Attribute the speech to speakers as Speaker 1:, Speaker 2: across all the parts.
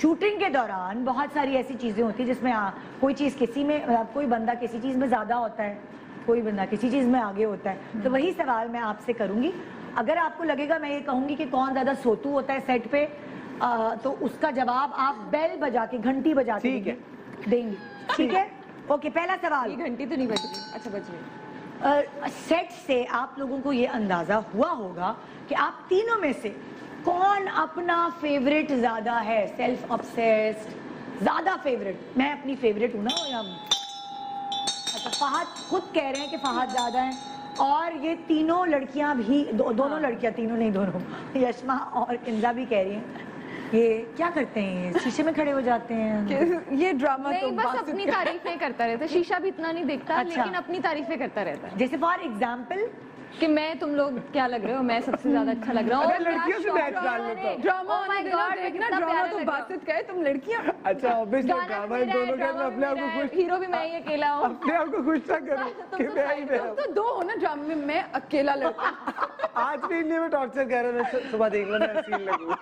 Speaker 1: Shooting के दौरान बहुत सारी ऐसी चीज़ें होती है जिसमें आ, कोई चीज़ किसी में मतलब कोई बंदा किसी चीज़ में ज़्यादा होता है कोई बंदा किसी चीज़ में आगे होता है। तो वही सवाल मैं आपसे करूँगी। अगर आपको लगेगा मैं ये कहूँगी कि कौन ज़्यादा सोतू होता है सेट पे आ, तो उसका जवाब आप बेल बजा के घंटी बजा के
Speaker 2: ठीक है।
Speaker 1: देंगी। देंगी। ठीक है? ओके पहला सवाल।
Speaker 3: घंटी तो नहीं बज रही। अच्छा बज रही
Speaker 1: सेट से आप लोगों को ये अंदाज़ा हुआ होगा कि आप तीनों में से कौन अपना फेवरेट ज़्यादा है? सेल्फ ऑब्सेस्ड ज़्यादा फेवरेट मैं अपनी फेवरेट हूँ ना या? अच्छा फहद खुद कह रहे हैं कि फहद ज़्यादा है। और ये तीनों लड़कियाँ भी दो, दोनों लड़कियाँ तीनों नहीं दोनों। यशमा और इंजा भी कह रही हैं। ये क्या करते हैं शीशे में खड़े हो जाते हैं।
Speaker 3: ये ड्रामा
Speaker 4: नहीं, तो
Speaker 3: बस
Speaker 4: अपनी तारीफें करता रहता है। शीशा भी इतना नहीं देखता
Speaker 1: अच्छा।
Speaker 4: लेकिन अपनी तारीफें करता रहता है।
Speaker 1: जैसे फॉर एग्ज़ाम्पल
Speaker 4: कि मैं तुम लोग क्या लग रहे हो? मैं सबसे ज़्यादा अच्छा लग रहा हूँ।
Speaker 2: लड़कियों से मैच डाल लेता हूँ।
Speaker 3: ड्रामा
Speaker 4: Oh my
Speaker 3: आने देखना ड्रामा तो
Speaker 4: है।
Speaker 3: है तुम लड़कियाँ।
Speaker 2: अच्छा ऑब्वियसली
Speaker 4: गाना
Speaker 2: ड्रामा इन
Speaker 4: है,
Speaker 2: दोनों के अपने आप को खुश
Speaker 4: हीरो भी मैं ही अकेला हूँ।
Speaker 2: अपने आप को खुश ना करो। कि
Speaker 4: तो
Speaker 2: मैं ही। मैं हूँ।
Speaker 3: तो दो हो ना ड्रामा में मैं अकेला लड़का
Speaker 2: आज भी इसलिए मैं टॉर्चर कर रहा हूँ सुबह देख लो मैं हसीन लगूँ।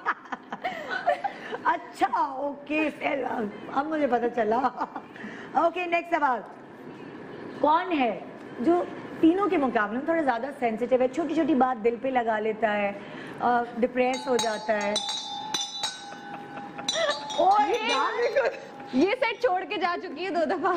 Speaker 1: अच्छा ओके अब मुझे पता चला। ओके नेक्स्ट सवाल। कौन है जो तीनों के मुकाबले में थोड़ा ज़्यादा सेंसिटिव है। छोटी छोटी बात दिल पे लगा लेता है डिप्रेस हो जाता है। और
Speaker 4: ये सेट छोड़ के जा चुकी है दो दफ़ा।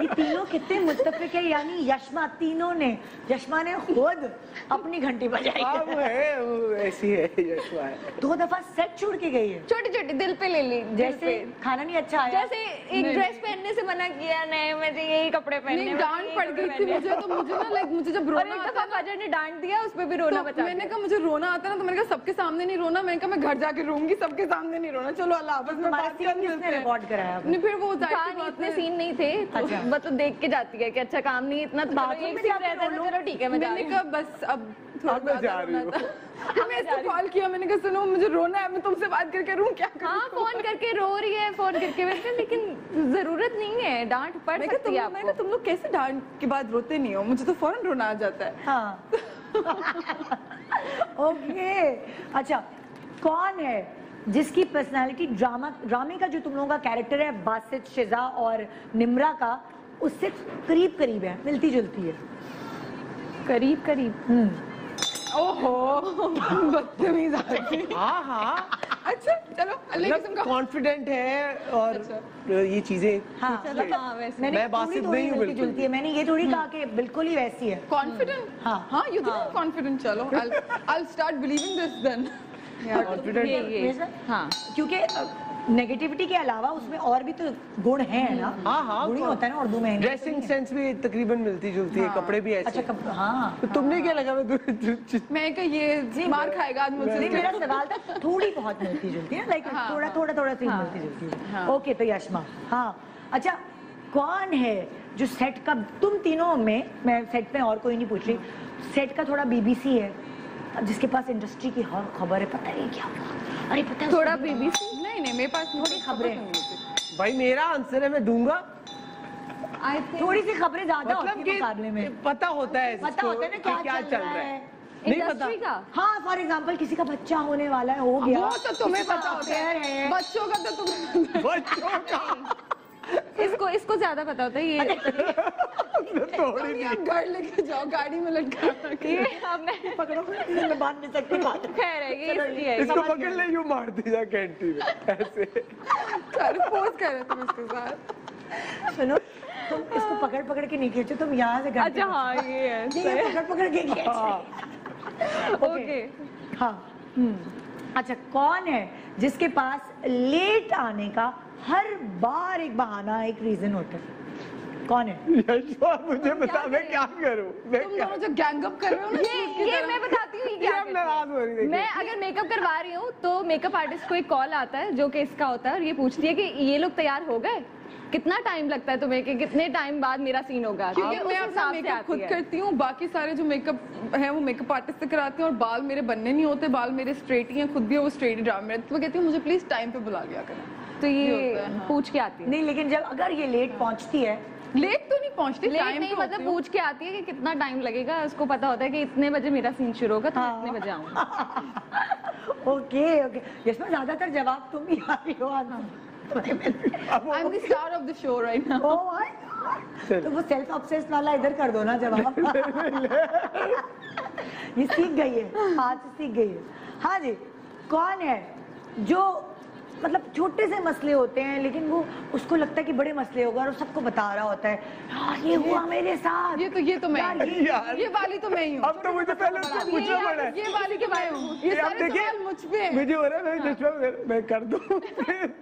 Speaker 1: ये तीनों कितने मुत्तफिक है यानी यशमा तीनों ने यशमा ने खुद अपनी घंटी बजाई
Speaker 2: हाँ। वो
Speaker 1: है
Speaker 2: है वो ऐसी है यशवा है।
Speaker 1: दो दफ़ा सेट छोड़ के गई है।
Speaker 4: छोटी छोटी दिल पे ले ली
Speaker 1: जैसे खाना नहीं अच्छा आया।
Speaker 4: जैसे एक ड्रेस पहनने से मना किया नहीं मुझे यही कपड़े पहनने
Speaker 3: नहीं डांट पड़ गई थी मुझे तो मुझे ना लाइक मुझे जब रोना
Speaker 4: एक
Speaker 3: आता
Speaker 4: दफ़ा
Speaker 3: है ना
Speaker 4: डांट दिया उस पर भी रोना
Speaker 3: तो
Speaker 4: बचा
Speaker 3: मैंने कहा मुझे रोना आता ना तो मैंने कहा सबके सामने नहीं रोना मैंने कहा मैं घर जाके रोऊँगी सबके सामने नहीं रोना। चलो अल्लाह हाफिज में बात कर हैं।
Speaker 1: रिकॉर्ड कराया? आपने?
Speaker 3: फिर वो ज़ाहिर
Speaker 4: इतने सीन नहीं थे
Speaker 1: अच्छा।
Speaker 4: तो देख के जाती है कि अच्छा काम नहीं इतना तो चलो ठीक है
Speaker 3: मैंने कहा बस अब थोड़ा
Speaker 2: जा रही हूँ।
Speaker 3: इसको कॉल किया मैंने कहा सुनो मुझे रोना है मैं तुमसे बात करके रू क्या
Speaker 4: हाँ फ़ोन करके रो रही है फ़ोन करके वैसे लेकिन ज़रूरत नहीं है डांट पड़ सकती
Speaker 3: तुम
Speaker 4: है आपको।
Speaker 3: तुम लोग कैसे डांट के बाद रोते नहीं हो? मुझे तो फ़ौरन रोना आ जाता है।
Speaker 1: हाँ। ओके अच्छा कौन है? जिसकी पर्सनालिटी ड्रामा ड्रामे का जो तुम लोगों का कैरेक्टर है बासित शिजा और निम्रा का उससे करीब करीब है मिलती जुलती है।
Speaker 4: करीब करीब?
Speaker 1: हम्म।
Speaker 3: ओहो बदतमीज
Speaker 2: हाँ हाँ।
Speaker 3: अच्छा चलो अल्लाह की का।
Speaker 2: कॉन्फिडेंट है और ये चीज़ें
Speaker 1: हाँ
Speaker 4: चलो
Speaker 1: मतलब
Speaker 4: हाँ। वैसे।
Speaker 1: मैंने
Speaker 2: मैं बासित नहीं हूँ बिल्कुल।
Speaker 1: जुलती है मैंने ये थोड़ी कहा कि बिल्कुल ही वैसी है।
Speaker 3: कॉन्फिडेंट
Speaker 1: हाँ।
Speaker 3: हाँ यू थिंक कॉन्फिडेंट चलो I start believing this then
Speaker 2: confident?
Speaker 4: हाँ.
Speaker 1: क्योंकि नेगेटिविटी के अलावा उसमें और भी तो गुण हैं ना।
Speaker 2: हाँ, हाँ,
Speaker 1: गुण होता है ना उर्दू में
Speaker 2: ड्रेसिंग सेंस भी तकरीबन मिलती जुलती है. कपड़े भी ऐसे
Speaker 1: अच्छा हाँ।
Speaker 2: तो तुमने क्या लगा मैं
Speaker 3: मैं कहा ये मार खाएगा मुझसे।
Speaker 1: मेरा सवाल था थोड़ी बहुत मिलती जुलती है लाइक
Speaker 3: हाँ,
Speaker 1: थोड़ा
Speaker 3: हाँ।
Speaker 1: थोड़ा थोड़ा सी
Speaker 4: हाँ,
Speaker 1: मिलती जुलती है।
Speaker 3: हाँ।
Speaker 1: ओके तो यशमा हाँ। अच्छा कौन है जो सेट का तुम तीनों में मैं सेट में और कोई नहीं पूछ रही सेट का थोड़ा बीबीसी है। जिसके पास इंडस्ट्री की हर खबर है पता नहीं क्या हुआ। अरे पता है
Speaker 4: थोड़ा बीबीसी
Speaker 3: नहीं नहीं मेरे पास
Speaker 1: थोड़ी खबरें।
Speaker 2: भाई मेरा आंसर है मैं दूँगा।
Speaker 1: थोड़ी सी खबरें ज़्यादा
Speaker 2: मतलब
Speaker 1: होती है मुकाबले में।
Speaker 2: पता होता है
Speaker 1: पता होता है ना क्या, चल रहा है।
Speaker 2: नहीं पता।
Speaker 4: का?
Speaker 1: हाँ फॉर एग्ज़ाम्पल किसी का बच्चा होने वाला है हो गया।
Speaker 3: वो तो तुम्हें पता होता है।
Speaker 1: है।
Speaker 3: बच्चों का तो तुम
Speaker 2: बच्चों का?
Speaker 4: इसको इसको ज़्यादा पता होता है ये
Speaker 2: थोड़ी
Speaker 3: तुम यहाँ घर लेके जाओ गाड़ी में लटका के
Speaker 4: अब मैं
Speaker 1: पकड़ो मैं बात नहीं सकती बात
Speaker 4: खैर है ये इसकी है।
Speaker 2: इसको पकड़ ले यूँ मार दिया कैंटी में ऐसे।
Speaker 3: प्रपोज कर रहे तुम इसके साथ।
Speaker 1: सुनो तुम इसको पकड़ पकड़ के नहीं खींचो तुम यहाँ से
Speaker 4: अच्छा हाँ ये है
Speaker 1: पकड़ पकड़ के खींच
Speaker 4: ओके
Speaker 1: हाँ। अच्छा कौन है जिसके पास लेट आने का हर बार एक बहाना एक रीजन होता है? कौन है?
Speaker 2: यशवा मुझे बता मैं क्या करूँ? मैं
Speaker 3: तुम दोनों जो गैंग अप कर रहे हो ना
Speaker 4: ये ये मैं बताती हूँ क्या मैं
Speaker 2: नाराज़ हो रही हूँ
Speaker 4: मैं अगर मेकअप करवा रही हूँ तो मेकअप आर्टिस्ट को एक कॉल आता है जो कि इसका होता है और ये पूछती है कि ये लोग तैयार हो गए? कितना टाइम लगता है तुम्हें कि कितने टाइम बाद मेरा सीन होगा?
Speaker 3: क्योंकि मैं अपना मेकअप खुद करती हूँ बाकी सारे जो मेकअप है वो मेकअप आर्टिस्ट से कराती हूँ और बाल मेरे बनने नहीं होते बाल मेरे स्ट्रेट ही हैं खुद भी वो स्ट्रेट ही ड्रामे तो मैं कहती हूँ मुझे प्लीज़ टाइम पे बुला लिया करें।
Speaker 4: तो
Speaker 3: ये है, हाँ।
Speaker 4: पूछ के आती है।
Speaker 1: नहीं लेकिन जब अगर ये लेट पहुँचती है
Speaker 3: लेट तो नहीं पहुँचती
Speaker 4: लेट
Speaker 3: टाइम
Speaker 4: नहीं मतलब पूछ के आती है कि कितना टाइम लगेगा? उसको पता होता है कि इतने बजे मेरा सीन शुरू होगा तो
Speaker 1: हाँ।
Speaker 4: इतने बजे आऊँगा।
Speaker 1: ओके ओके यशमा ज़्यादातर जवाब तुम ही आ रही हो आज
Speaker 3: the star of the show right now.
Speaker 1: Oh my God. तो वो सेल्फ ऑब्सेस्ड वाला इधर कर दो ना जवाब ये सीख गई है। आज से सीख गई है। हाँ जी कौन है जो मतलब छोटे से मसले होते हैं लेकिन वो उसको लगता है कि बड़े मसले होगा और सबको बता रहा होता है। यार ये हुआ मेरे साथ।
Speaker 3: ये तो ये तो मैं
Speaker 1: यार,
Speaker 3: ही।
Speaker 2: यार।
Speaker 3: ये वाली तो मैं ही हूँ।
Speaker 2: अब तो मुझे पहले
Speaker 3: ये
Speaker 2: पूछना पड़ा है।
Speaker 3: ये वाली के मैं हूँ। ये
Speaker 2: ये
Speaker 3: सारे
Speaker 2: देखिए,
Speaker 3: सवाल मुझ पे
Speaker 2: मुझे हो रहा है मैं चश्मा मैं- मैं कर दूँ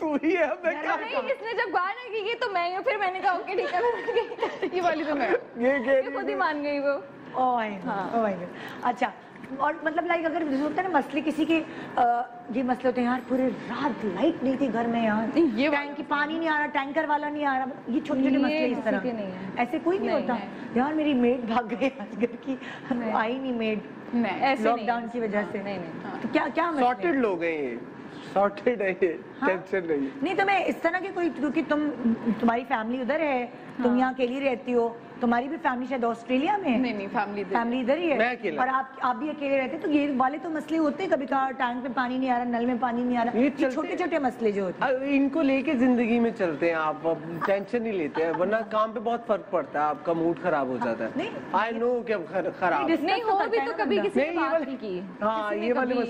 Speaker 2: तू ही है मैं क्या
Speaker 4: नहीं इसने जब कहा ना कि ये तो मैं ही हूँ फिर मैंने कहा ओके ठीक है
Speaker 3: ये वाली तो मैं
Speaker 2: ये
Speaker 4: ये खुद ही मान गई वो।
Speaker 1: Oh my God oh my God अच्छा और मतलब लाइक अगर होता है ना मसले किसी के ये मसले होते हैं यार पूरे रात लाइट नहीं थी घर में यार।
Speaker 3: ये
Speaker 1: टैंक पानी नहीं आ रहा टैंकर वाला नहीं आ रहा ये छोटे छोटे मसले इस तरह।
Speaker 4: के नहीं है।
Speaker 1: ऐसे कोई नहीं
Speaker 4: नहीं,
Speaker 1: होता। यार मेरी मेड भाग गई आज घर की। आई नहीं मेड लॉकडाउन की वजह से।
Speaker 4: नहीं नहीं।
Speaker 1: तो क्या क्या
Speaker 2: सॉर्टेड लोग हैं ये। सॉर्टेड है
Speaker 1: हाँ?
Speaker 2: टेंशन नहीं।
Speaker 1: नहीं तो मैं इस तरह की कोई क्योंकि तुम तुम्हारी फैमिली उधर है तुम यहाँ अकेली रहती हो? तुम्हारी भी फैमिली शायद ऑस्ट्रेलिया में
Speaker 3: नहीं नहीं फैमिली
Speaker 1: फैमिली इधर ही है?
Speaker 2: मैं अकेला।
Speaker 1: और आप आप भी अकेले रहते हैं? तो ये वाले तो मसले होते हैं कभी कभार टैंक में पानी नहीं आ रहा नल में पानी नहीं आ रहा।
Speaker 2: ये
Speaker 1: छोटे छोटे मसले जो होते हैं।
Speaker 2: इनको लेके ज़िंदगी में चलते हैं आप अब टेंशन नहीं लेते हैं वरना काम पे बहुत फ़र्क पड़ता है आपका मूड खराब हो जाता
Speaker 1: नहीं।
Speaker 2: है आई नो कि अब खराब।
Speaker 1: नहीं, तो
Speaker 4: हो भी तो कभी किसी ने
Speaker 2: ये
Speaker 4: बात
Speaker 2: वाले-
Speaker 4: नहीं की।
Speaker 2: हाँ ये वाले मसले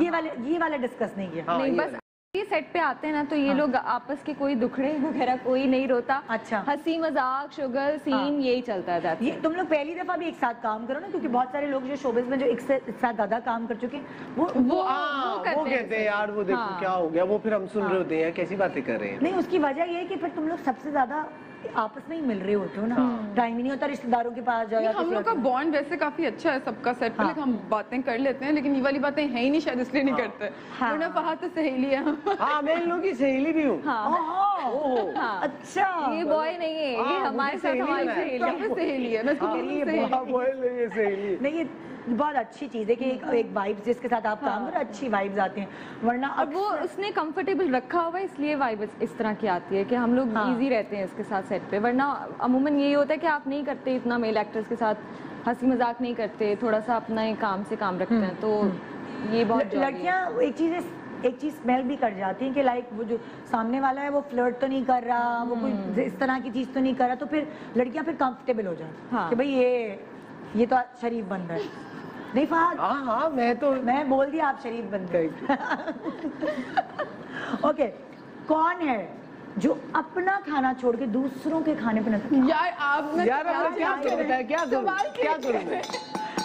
Speaker 1: ये वाले ये वाला डिस्कस नहीं किया।
Speaker 2: हाँ,
Speaker 4: नहीं बस ये सेट पे आते हैं ना तो ये हाँ। लोग आपस के कोई दुखड़े वगैरह कोई नहीं रोता
Speaker 1: अच्छा।
Speaker 4: हँसी मज़ाक शुगर सीन
Speaker 1: हाँ।
Speaker 4: यही चलता है
Speaker 1: ये तुम लोग पहली दफ़ा भी एक साथ काम करो ना क्योंकि बहुत सारे लोग जो शोबिस में जो एक से एक साथ ज़्यादा काम कर चुके हैं वो
Speaker 4: वो
Speaker 2: आ,
Speaker 4: वो
Speaker 2: वो
Speaker 4: करते हैं
Speaker 2: कहते हैं यार वो देखो
Speaker 4: हाँ।
Speaker 2: क्या हो गया वो फिर हम सुन रहे होते हैं कैसी बातें कर रहे हैं
Speaker 1: नहीं उसकी वजह ये है कि फिर तुम लोग सबसे ज़्यादा आपस में ही मिल रहे होते हो ना। टाइम ही नहीं होता रिश्तेदारों के पास जाओ
Speaker 3: हम लोग का बॉन्ड वैसे काफ़ी अच्छा है सबका सेट
Speaker 1: हाँ।
Speaker 3: हम बातें कर लेते हैं लेकिन ये वाली बातें है ही नहीं शायद इसलिए नहीं करते।
Speaker 1: हाँ।
Speaker 3: वरना फहा तो सहेली है
Speaker 2: हाँ मैं इन लोगों की सहेली भी हूँ।
Speaker 4: हाँ।
Speaker 1: ओहो,
Speaker 4: हाँ।
Speaker 1: अच्छा।
Speaker 4: ये बॉय नहीं है ये
Speaker 2: हाँ,
Speaker 4: हमारे साथ
Speaker 2: सहेली
Speaker 4: हमारी सहेली है।
Speaker 3: सहेली है मैं
Speaker 2: हाँ,
Speaker 3: सहेली।
Speaker 2: है
Speaker 1: नहीं ये बहुत अच्छी चीज़ है कि एक एक वाइब्स जिसके साथ आप काम करो अच्छी वाइब्स आती हैं। वरना
Speaker 4: और वो उसने कंफर्टेबल रखा हुआ है इसलिए वाइब इस तरह की आती है कि हम लोग
Speaker 1: हाँ।
Speaker 4: इजी रहते हैं इसके साथ सेट पे। वरना अमूमन यही होता है कि आप नहीं करते इतना मेल एक्टर्स के साथ हँसी मज़ाक नहीं करते थोड़ा सा अपना ही काम से काम रखते हैं तो ये बहुत
Speaker 1: लड़कियाँ एक चीज़ एक चीज़ स्मेल भी कर जाती है कि लाइक वो जो सामने वाला है वो फ्लर्ट तो नहीं कर रहा वो कोई इस तरह की चीज़ तो नहीं कर रहा तो फिर लड़कियाँ फिर कंफर्टेबल हो जाती
Speaker 4: हाँ।
Speaker 1: कि भाई ये ये तो शरीफ बंदा है नहीं फहद
Speaker 2: हाँ हाँ मैं तो
Speaker 1: मैं बोल दिया आप शरीफ बन गए ओके कौन है जो अपना खाना छोड़ के दूसरों के खाने पर नज़र
Speaker 3: यार आप
Speaker 2: यार क्या क्या क्या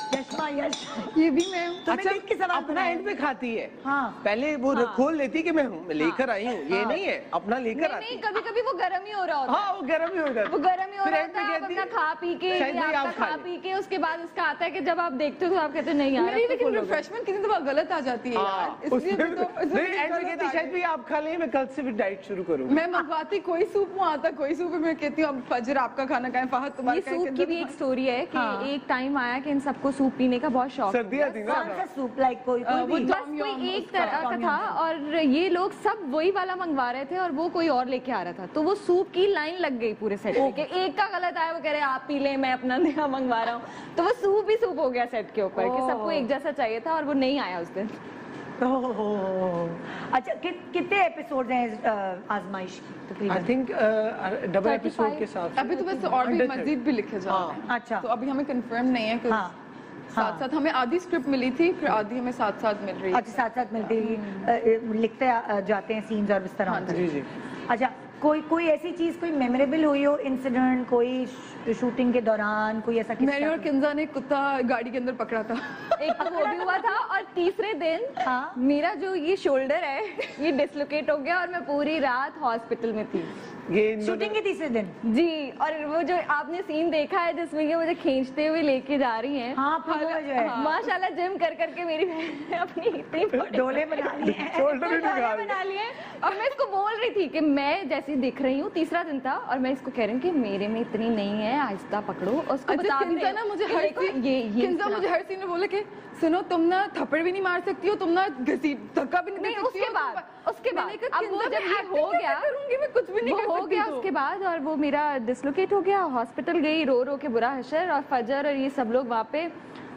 Speaker 3: ये भी मैं हूँ।
Speaker 1: तुम्हें देख के सवाल
Speaker 2: अपना एंड पे खाती है?
Speaker 1: हाँ।
Speaker 2: पहले वो हाँ। खोल लेती कि मैं हूँ? मैं लेकर आई हूँ। ये
Speaker 1: हाँ।
Speaker 2: नहीं है। अपना लेकर आती
Speaker 4: नहीं
Speaker 2: है।
Speaker 4: कभी कभी वो गर्म ही हो रहा होता है।
Speaker 2: हाँ वो गर्म ही हो जाता
Speaker 4: वो गर्म ही हो रहा होता है। अपना खा पी के आपका
Speaker 2: आप खा
Speaker 4: पी के उसके बाद उसका आता है कि जब आप देखते हो तो आप कहते नहीं यार तो
Speaker 3: लेकिन
Speaker 4: हो।
Speaker 3: रिफ्रेशमेंट कितनी दफ़ा गलत आ जाती है
Speaker 2: हाँ,
Speaker 3: यार। इसलिए तो
Speaker 2: शायद भी आप खा लें मैं कल से फिर डाइट शुरू करूँ
Speaker 3: मैं मंगवाती कोई सूप वहाँ आता कोई सूप है, मैं कहती हूँ अब फजर आपका खाना खाए फहद
Speaker 4: ये
Speaker 3: तुम्हारा
Speaker 4: सूप की भी एक स्टोरी है कि
Speaker 1: हाँ।
Speaker 4: एक टाइम आया कि इन सबको सूप पीने का बहुत शौक हो।
Speaker 2: सर्दियाँ थी ना।
Speaker 1: सूप? लाइक कोई कोई
Speaker 3: वो
Speaker 1: भी।
Speaker 4: बस कोई एक तरह का था और ये लोग सब वही वाला मंगवा रहे थे और वो कोई और लेके आ रहा था। तो वो सूप की लाइन लग गई पूरे सेट पे कि एक का गलत आया वो कह रहे आप पी लें मैं अपना नया मंगवा रहा हूँ। तो वो सूप ही सूप हो गया सेट के ऊपर कि सबको एक जैसा चाहिए था और वो नहीं आया उस दिन।
Speaker 1: अच्छा कि, कितने एपिसोड हैं आजमाइश?
Speaker 2: आई थिंक डबल एपिसोड के साथ।
Speaker 3: अभी तो बस और भी मजीद भी लिखे जा रहे हैं।
Speaker 1: अच्छा।
Speaker 3: तो अभी हमें कंफर्म नहीं है कि
Speaker 1: हाँ।
Speaker 3: साथ साथ हमें आधी स्क्रिप्ट मिली थी फिर आधी हमें साथ साथ मिल रही है
Speaker 1: अच्छा साथ साथ मिलती ही अ, अ, लिखते जाते हैं सीन्स और इस तरह
Speaker 3: हाँ
Speaker 1: अच्छा कोई कोई ऐसी चीज़ कोई मेमोरेबल हुई हो इंसिडेंट कोई शूटिंग के दौरान कोई ऐसा
Speaker 3: मैंने और किंजा ने कुत्ता गाड़ी के अंदर पकड़ा था।
Speaker 4: एक तो वो भी हुआ था और तीसरे दिन
Speaker 1: हाँ।
Speaker 4: मेरा जो ये शोल्डर है ये डिसलोकेट हो गया और मैं पूरी रात हॉस्पिटल में थी।
Speaker 2: ये
Speaker 1: शूटिंग के तीसरे दिन?
Speaker 4: जी और वो जो आपने सीन देखा है जिसमें ये मुझे खींचते हुए लेके जा रही हैं
Speaker 1: हाँ जो है।
Speaker 4: माशाल्लाह जिम कर करके मेरी बहन ने अपनी इतनी
Speaker 1: डोले बना लिए। हैं।
Speaker 2: शोल्डर ही
Speaker 4: डोले
Speaker 2: निकाल
Speaker 4: बना लिए। और मैं इसको बोल रही थी कि मैं जैसी दिख रही हूँ। तीसरा दिन था और मैं इसको कह रही हूँ कि मेरे में इतनी नहीं है आहिस्ता पकड़ो। और उसको
Speaker 3: अच्छा
Speaker 4: बता
Speaker 3: ना मुझे हर
Speaker 4: ये ये
Speaker 3: मुझे हर सीन में बोले कि सुनो तुम ना थप्पड़ भी नहीं मार सकती हो तुम ना घसीट धक्का भी नहीं
Speaker 4: नहीं उसके बाद
Speaker 3: तुम-
Speaker 4: उसके बाद। अब वो जब ये हो गया
Speaker 3: करूँगी मैं कुछ भी नहीं कर
Speaker 4: हो गया
Speaker 3: तो।
Speaker 4: उसके बाद और वो मेरा डिसलोकेट हो गया हॉस्पिटल गई रो रो के बुरा हशर और फजर और ये सब लोग वहाँ पे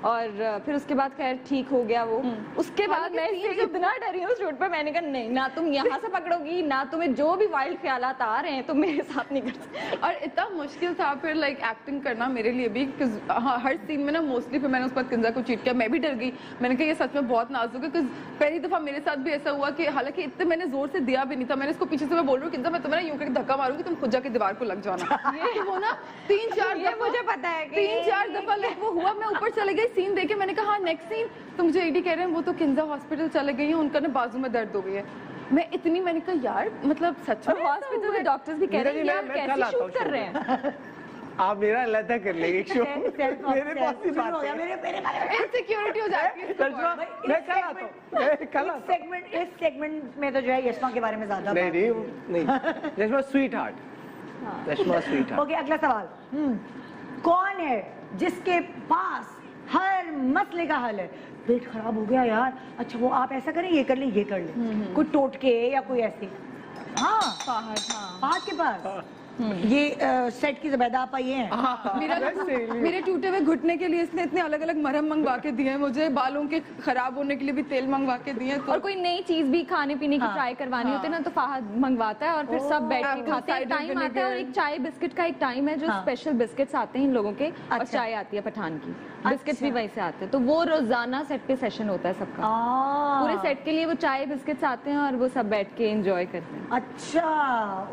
Speaker 4: और फिर उसके बाद खैर ठीक हो गया वो। उसके बाद मैं इतना डरी हूँ शूट पर मैंने कहा नहीं ना तुम यहाँ से पकड़ोगी ना तुम्हें जो भी वाइल्ड ख्याल आ रहे हैं तुम मेरे साथ नहीं कर सकते।
Speaker 3: और इतना मुश्किल था फिर लाइक एक्टिंग करना मेरे लिए भी हाँ, हर सीन में ना मोस्टली फिर मैंने उस पर किंजा को चीट किया मैं भी डर गई मैंने कहा ये सच में बहुत नाजुक है बिकॉज़ पहली दफ़ा मेरे साथ भी ऐसा हुआ कि हालाँकि इतने मैंने ज़ोर से दिया भी नहीं था। मैंने इसको पीछे से मैं बोल रही हूँ किंजा मैं तुम्हें यूँ करके धक्का मारूँगी तुम खुद जाके दीवार को लग जाना। ये वो ना तीन चार
Speaker 4: ये मुझे पता है
Speaker 3: तीन चार दफ़ा वो हुआ मैं ऊपर चले गई सीन देखे मैंने कहा नेक्स्ट सीन तो मुझे एडी कह रहे हैं वो तो किंजा हॉस्पिटल चले गई है उनका ना बाजू में दर्द हो गई है। मैं इतनी मैंने कहा यार मतलब सच में
Speaker 4: हॉस्पिटल के डॉक्टर्स भी कह रहे हैं कि
Speaker 2: कल
Speaker 4: कैसे शूट कर रहे हैं?
Speaker 2: आप मेरा अलहदा कर लेंगे एक शो मेरे पास ही
Speaker 1: हो
Speaker 2: बात है।
Speaker 1: मेरे मेरे बारे में
Speaker 3: इनसिक्योरिटी हो जाती है
Speaker 2: सचमा, मैं कल आता हूँ। मैं कल
Speaker 1: इस
Speaker 2: आता हूँ।
Speaker 1: सेगमेंट इस सेगमेंट में तो जो है यशमा के बारे में ज़्यादा
Speaker 2: नहीं नहीं नहीं। Yashma sweetheart Yashma sweetheart
Speaker 1: okay अगला सवाल। हम्म, कौन है जिसके पास हर मसले का हल है? पेट खराब हो गया यार। अच्छा वो आप ऐसा करें ये कर ले ये कर ले। कोई टोटके या कोई ऐसे। हाँ।
Speaker 3: फहद हाँ।
Speaker 1: पास के पास। ये आ, सेट की जबैदा आप ये हैं।
Speaker 3: मेरा मेरे टूटे हुए घुटने के लिए इसने इतने अलग अलग मरहम मंगवा के दिए हैं। मुझे बालों के खराब होने के लिए भी तेल मंगवा के दिए हैं तो
Speaker 4: और कोई नई चीज़ भी खाने पीने की
Speaker 1: हाँ,
Speaker 4: ट्राई करवानी होती है ना तो फाहद मंगवाता है और फिर सब बैठ के खाते हैं। टाइम आता है और एक चाय बिस्किट का एक टाइम है जो
Speaker 1: हाँ।
Speaker 4: स्पेशल बिस्किट्स आते हैं इन लोगों के और
Speaker 1: अच्छा।
Speaker 4: चाय आती है पठान की। बिस्किट भी
Speaker 1: अच्छा।
Speaker 4: वहीं से आते हैं। तो वो रोज़ाना सेट पे सेशन होता है सबका। पूरे सेट के लिए वो चाय बिस्किट्स आते हैं और वो सब बैठ के एंजॉय करते हैं।
Speaker 1: अच्छा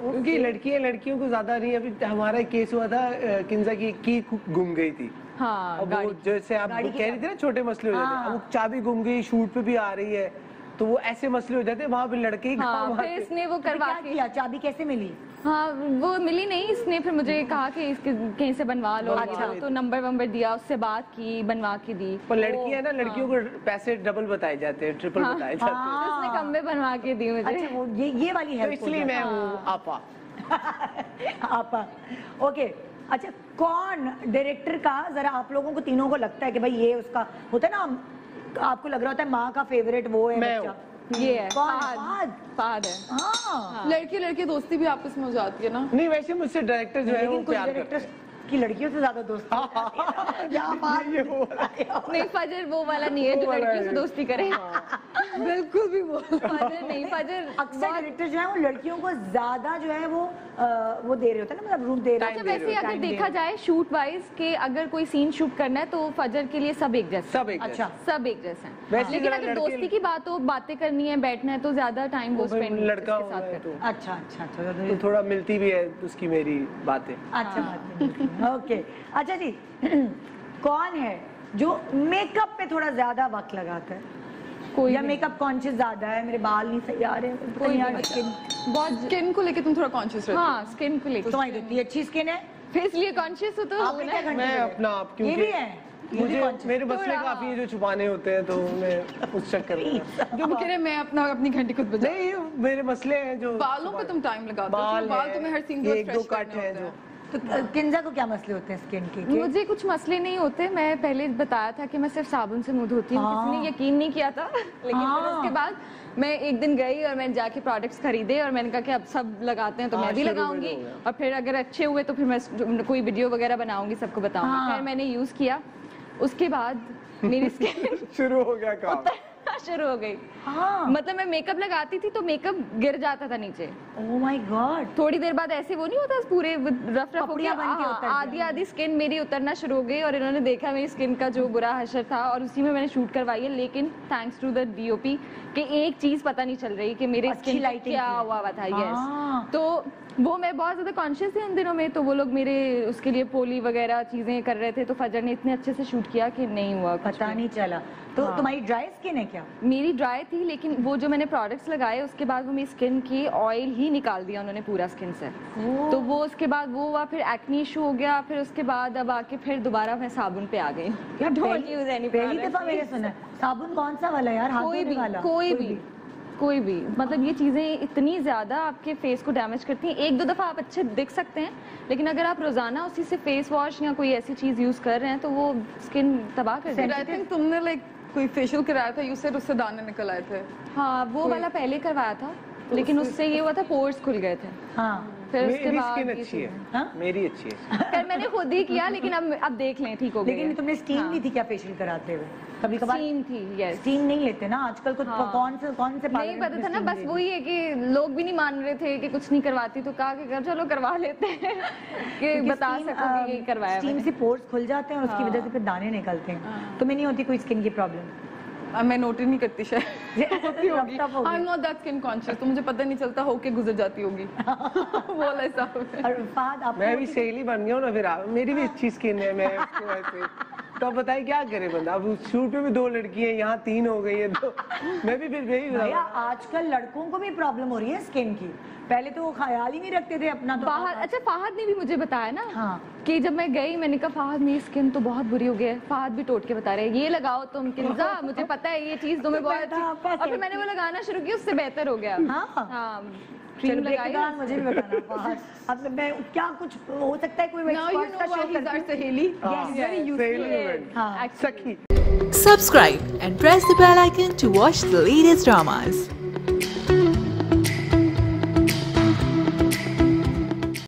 Speaker 2: क्योंकि लड़कियाँ लड़कियों को ज़्यादा नहीं अभी हमारा केस हुआ था किंजा की की गुम गई थी।
Speaker 4: हाँ
Speaker 2: अब वो जैसे आप कह रही थी ना छोटे मसले हो जाते हैं।
Speaker 1: हाँ।
Speaker 2: अब चाबी गुम गई शूट पे भी आ रही है। तो वो ऐसे मसले हो जाते हैं वहाँ पे लड़के हाँ
Speaker 4: फिर इसने वो
Speaker 1: तो
Speaker 4: करवा
Speaker 1: क्या किया? चाबी कैसे मिली?
Speaker 4: हाँ वो मिली नहीं इसने। फिर मुझे कहा कि इसके कहीं से बनवा लो। अच्छा तो नंबर वंबर दिया उससे बात की बनवा के दी।
Speaker 2: पर लड़की है ना लड़कियों
Speaker 4: हाँ।
Speaker 2: को पैसे डबल बताए जाते हैं ट्रिपल हाँ, बताए जाते हैं।
Speaker 4: तो उसने कम्बे बनवा के दी मुझे।
Speaker 1: अच्छा वो ये ये वाली
Speaker 2: तो इसलिए मैं हूँ आपा।
Speaker 1: आपा ओके अच्छा कौन डायरेक्टर का जरा आप लोगों को तीनों को लगता है कि भाई ये उसका होता है ना आपको लग रहा होता है माँ का फेवरेट वो है
Speaker 2: मैं
Speaker 4: ये है? फहद है।
Speaker 1: हाँ।
Speaker 3: लड़की लड़की दोस्ती भी आपस में हो जाती है ना।
Speaker 2: नहीं वैसे मुझसे डायरेक्टर जो है वो प्यार करते हैं।
Speaker 1: की लड़कियों से ज़्यादा दोस्त बात।
Speaker 4: नहीं फजर वो वाला नहीं है जो लड़कियों से दोस्ती करे।
Speaker 3: बिल्कुल भी वो।
Speaker 4: फजर नहीं फजर
Speaker 1: अक्सर डायरेक्टर जो है वो लड़कियों को ज़्यादा जो है वो वो दे रहे होते हैं ना मतलब रूम दे रहे
Speaker 4: अच्छा वैसे अगर देखा जाए शूट वाइज कि अगर कोई सीन शूट करना है तो फजर के लिए सब एक जैसे।
Speaker 2: सब एक
Speaker 1: अच्छा।
Speaker 2: जैसे।
Speaker 4: सब एक जैसे। हैं
Speaker 2: वैसे
Speaker 4: लेकिन अगर दोस्ती की बात हो बातें करनी है बैठना है तो ज़्यादा टाइम वो स्पेंड
Speaker 2: लड़का है तो
Speaker 4: हैं
Speaker 1: अच्छा अच्छा अच्छा
Speaker 2: तो
Speaker 1: तो
Speaker 2: थोड़ा मिलती भी है उसकी मेरी बातें।
Speaker 1: अच्छा बात। है ओके अच्छा जी कौन है जो मेकअप पे थोड़ा ज़्यादा वक्त लगाता है?
Speaker 4: कोई
Speaker 1: या मेकअप कॉन्शियस ज़्यादा है? मेरे बाल नहीं सही आ रहे हैं।
Speaker 4: कोई
Speaker 1: यार स्किन
Speaker 3: बहुत स्किन को लेके तुम थोड़ा कॉन्शियस रहते
Speaker 4: हाँ। स्किन को लेकर
Speaker 1: तुम्हारी इतनी अच्छी स्किन है?
Speaker 4: फेस लिए कॉन्शियस हो तो होना
Speaker 2: मैं अपना आप
Speaker 1: ये भी है?
Speaker 2: मुझे मेरे मसले
Speaker 4: थोड़ा,
Speaker 2: काफ़ी है जो छुपाने होते हैं तो मैं उस चक्कर में
Speaker 3: जो कह रहे मैं अपना अपनी घंटी खुद बजा
Speaker 2: नहीं मेरे मसले हैं जो
Speaker 3: बालों पे तुम टाइम लगाते हो।
Speaker 2: बाल है,
Speaker 3: तुम्हें हर सीन
Speaker 2: एक दो कट हैं जो
Speaker 3: हैं।
Speaker 1: तो किंजा को क्या मसले होते हैं स्किन के कि-
Speaker 4: मुझे कुछ मसले नहीं होते। मैं पहले बताया था कि मैं सिर्फ़ साबुन से मुँह धोती हूँ।
Speaker 1: हाँ।
Speaker 4: किसी ने यकीन नहीं किया था लेकिन फिर
Speaker 1: हाँ।
Speaker 4: उसके बाद मैं एक दिन गई और मैंने जाके प्रोडक्ट्स खरीदे और मैंने कहा कि अब सब लगाते हैं तो
Speaker 2: हाँ,
Speaker 4: मैं भी लगाऊँगी। और फिर अगर अच्छे हुए तो फिर मैं कोई वीडियो वगैरह बनाऊँगी सबको बताऊँगी।
Speaker 1: हाँ।
Speaker 4: फिर मैंने यूज़ किया। उसके बाद मेरी स्किन
Speaker 2: शुरू हो गया काम।
Speaker 4: शुरू हो गई।
Speaker 1: हाँ।
Speaker 4: मतलब मैं मेकअप लगाती थी तो मेकअप गिर जाता था नीचे।
Speaker 1: ओ माय गॉड
Speaker 4: थोड़ी देर बाद ऐसे वो नहीं होता पूरे रफ रफ हो गया हाँ, आधी आधी स्किन मेरी उतरना शुरू हो गई और इन्होंने देखा मेरी स्किन का जो बुरा हशर था और उसी में मैंने शूट करवाई है लेकिन थैंक्स टू द डीओपी कि एक चीज़ पता नहीं चल रही कि मेरे स्किन क्या हुआ हुआ था
Speaker 1: हाँ।
Speaker 4: यस तो वो मैं बहुत ज़्यादा कॉन्शियस थी उन दिनों में तो वो लोग मेरे उसके लिए पोली वगैरह चीज़ें कर रहे थे तो फजर ने इतने अच्छे से शूट किया कि नहीं हुआ
Speaker 1: पता नहीं चला। तो
Speaker 4: हाँ।
Speaker 1: तुम्हारी ड्राई स्किन है क्या?
Speaker 4: मेरी ड्राई थी लेकिन वो जो मैंने प्रोडक्ट्स लगाए उसके बाद वो मेरी स्किन की ऑयल ही निकाल दिया उन्होंने पूरा स्किन से। तो वो उसके बाद वो हुआ फिर एक्नी इशू हो गया फिर उसके बाद अब आके फिर दोबारा मैं साबुन पे आ गई।
Speaker 1: पहली- दफ़ा मैंने सुना साबुन कौन सा वाला यार?
Speaker 4: कोई भी कोई भी। कोई भी। मतलब ये चीज़ें इतनी ज़्यादा आपके फेस को डैमेज करती हैं। एक दो दफ़ा आप अच्छे दिख सकते हैं लेकिन अगर आप रोज़ाना उसी से फेस वॉश या कोई ऐसी चीज़ यूज़ कर रहे हैं तो वो स्किन तबाह कर देती
Speaker 3: आई
Speaker 4: है।
Speaker 3: थिंक तुमने लाइक कोई फेशियल कराया था यू सेड उससे दाने निकल आए थे।
Speaker 4: हाँ वो वाला पहले करवाया था
Speaker 3: तो
Speaker 4: लेकिन
Speaker 3: उससे-
Speaker 4: उससे ये हुआ था पोर्स खुल गए थे।
Speaker 1: हाँ।
Speaker 4: फिर उसके बाद
Speaker 2: स्किन अच्छी है।
Speaker 1: हाँ?
Speaker 2: मेरी अच्छी है
Speaker 4: फिर मैंने खुद ही किया लेकिन अब अब देख लें ठीक हो गया
Speaker 1: लेकिन तुमने स्टीम
Speaker 4: हाँ।
Speaker 1: ली थी क्या फेशियल कराते हुए? कभी कभार
Speaker 4: स्टीम थी यस
Speaker 1: स्टीम नहीं लेते ना? आजकल कुछ
Speaker 4: हाँ।
Speaker 1: कौन से कौन से
Speaker 4: नहीं पता था ना बस वही है कि लोग भी नहीं मान रहे थे कि कुछ नहीं करवाती तो कहा कि कर चलो करवा लेते हैं। कि बता सको कि करवाया
Speaker 1: स्टीम से पोर्स खुल जाते हैं और उसकी
Speaker 4: हाँ।
Speaker 1: वजह से फिर दाने निकलते हैं।
Speaker 3: हाँ।
Speaker 1: तुम्हें नहीं होती कोई स्किन की प्रॉब्लम
Speaker 3: अब मैं नोट ही नहीं करती शायद। होती होगी।
Speaker 1: Rough up हो
Speaker 3: I am not that skin conscious तो मुझे पता नहीं चलता होके गुजर जाती होगी। वो है।
Speaker 1: आप
Speaker 2: मैं भी सहेली बन गया हूँ ना फिर मेरी भी अच्छी स्किन है मैं उसको वैसे तो अब बताइए क्या करे बंदा? अब शूट पे भी दो लड़की हैं यहाँ तीन हो गई है तो मैं भी फिर यही
Speaker 1: भैया आजकल लड़कों को भी प्रॉब्लम हो रही है स्किन की। पहले तो वो ख्याल ही नहीं रखते थे अपना तो
Speaker 4: फाहद अच्छा फाहद ने भी मुझे बताया ना
Speaker 1: हाँ।
Speaker 4: कि जब मैं गई मैंने कहा फाहद मेरी स्किन तो बहुत बुरी हो गई है। फाहद भी टोट के बता रहे हैं ये लगाओ तुम किन्जा मुझे पता है ये चीज़ तुम्हें बहुत अच्छी और फिर मैंने वो लगाना शुरू किया उससे बेहतर हो गया।
Speaker 1: हाँ।
Speaker 4: हाँ। क्रीम लगाई
Speaker 1: मुझे भी बताना अब मैं क्या कुछ हो सकता है कोई
Speaker 3: नो
Speaker 1: का
Speaker 3: ही
Speaker 1: करती
Speaker 3: सहेली
Speaker 2: हाँ,
Speaker 3: वेरी यूजफुल
Speaker 1: हाँ
Speaker 2: सखी
Speaker 5: Subscribe and press the bell icon to watch the latest dramas.